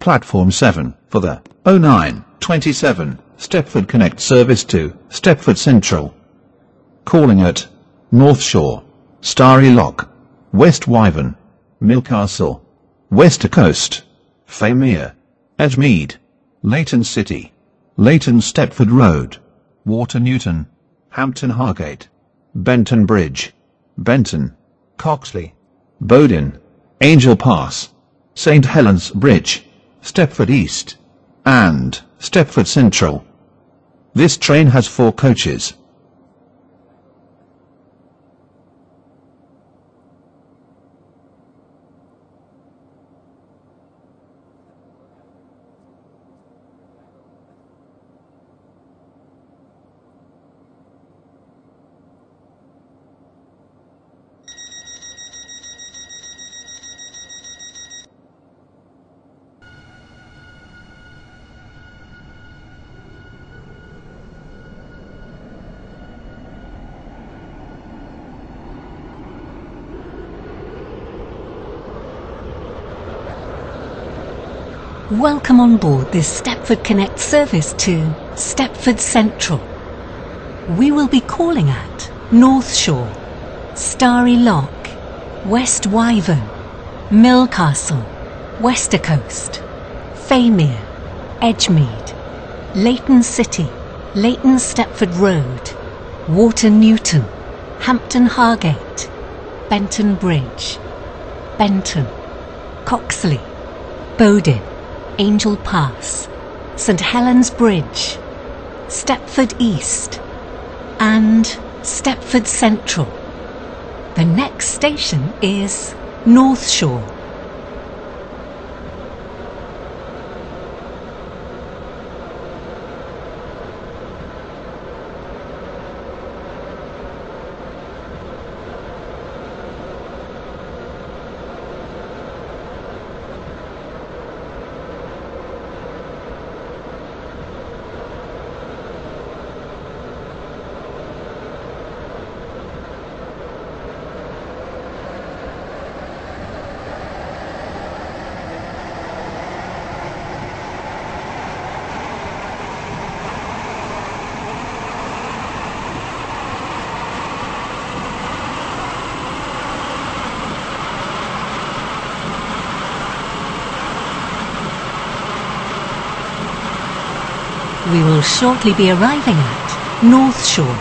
Platform 7 for the 0927 Stepford Connect service to Stepford Central. Calling at North Shore, Starryloch, West Wyvern, Millcastle, Wester Coast, Famere, Edgemead, Leighton City, Leighton Stepford Road, Water Newton, Hampton Hargate, Benton Bridge, Benton, Coxley, Bowden, Angel Pass, St Helens Bridge, Stepford East, and Stepford Central. This train has four coaches. Welcome on board this Stepford Connect service to Stepford Central. We will be calling at North Shore, Starryloch, West Wyvern, Millcastle, Wester Coast, Famere, Edgemead, Leighton City, Leighton Stepford Road, Water Newton, Hampton Hargate, Benton Bridge, Benton, Coxley, Bowden, Angel Pass, St Helens Bridge, Stepford East, and Stepford Central. The next station is North Shore. We will shortly be arriving at North Shore.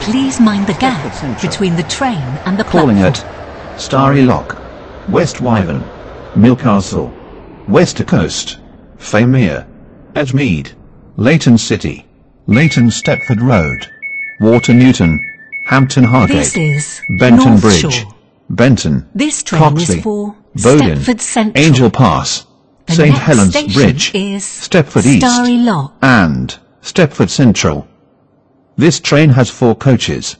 Please mind the gap between the train and the Calling platform. at Starryloch, West Wyvern, Millcastle, Wester Coast, Famere, Edgemead, Leighton City, Leighton Stepford Road, Water Newton, Hampton Hargate, This is Benton North Bridge, Shore. Benton, This train Coxley, is for Bowden, Stepford Central. Angel Pass, The St Helens Bridge, is Stepford East, Starryloch. and Stepford Central. This train has four coaches.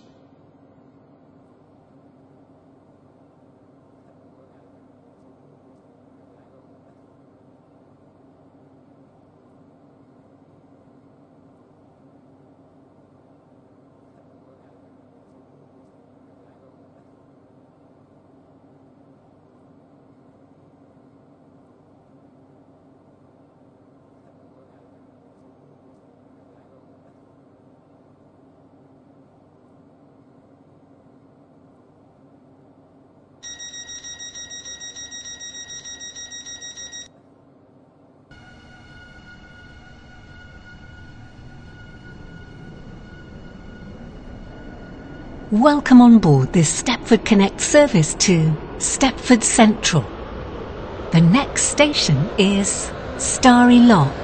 Welcome on board this Stepford Connect service to Stepford Central. The next station is Starryloch.